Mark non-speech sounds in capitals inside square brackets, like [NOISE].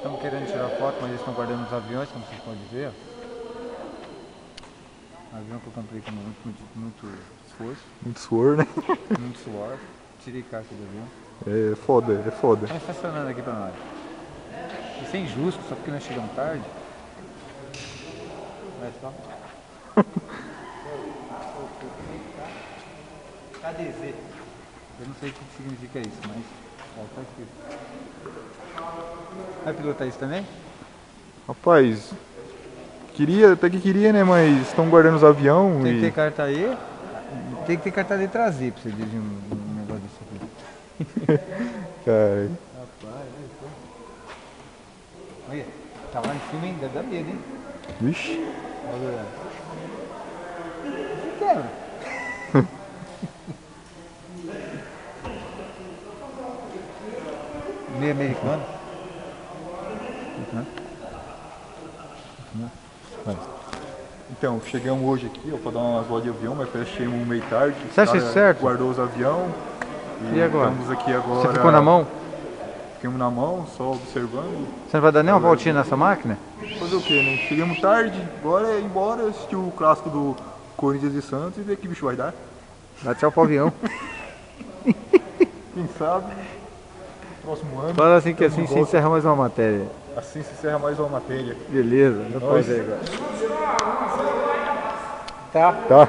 Estamos querendo tirar foto, mas eles estão guardando os aviões, como vocês podem ver. Avião que eu comprei com muito, muito, muito esforço, Muito suor, né? [LAUGHS] muito suor. Tirei carta do avião. É foda, é foda. Estão estacionando aqui pra nós. Isso é injusto, só porque nós chegamos tarde. Vai só. KDZ. Eu não sei o que significa isso, mas ó, tá escrito. Vai pilotar isso também? Rapaz, queria, até que queria, né? Mas estão guardando os aviões Tem que ter carta E. Tem que ter carta letra Z pra você dirigir um, um negócio desse aqui. [LAUGHS] Cara, Rapaz, olha. Tá lá em cima, hein? Deve dar medo, hein? vixe. Olha. Meio americano. Então, chegamos hoje aqui, ó, pra dar umas voltas de avião, mas fechamos meio tarde. Você acha certo? Guardou os aviões. E agora? Estamos aqui agora. Você ficou na mão? Ficamos na mão, só observando. Você não vai dar nem uma voltinha nessa máquina? Fazer o quê, né? Chegamos tarde, agora é ir embora, assistir o clássico do Corinthians e Santos e ver que bicho vai dar. Dá tchau pro avião. [LAUGHS] Quem sabe, próximo ano. Fala assim que assim se volta. encerra mais uma matéria. Assim se encerra mais uma matéria. Beleza, já pode agora. Tá? Tá.